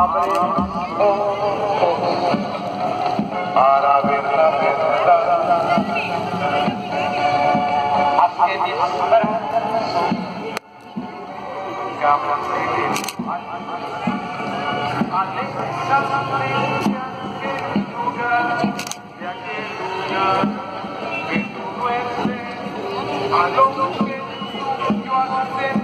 I don't know if you are the same,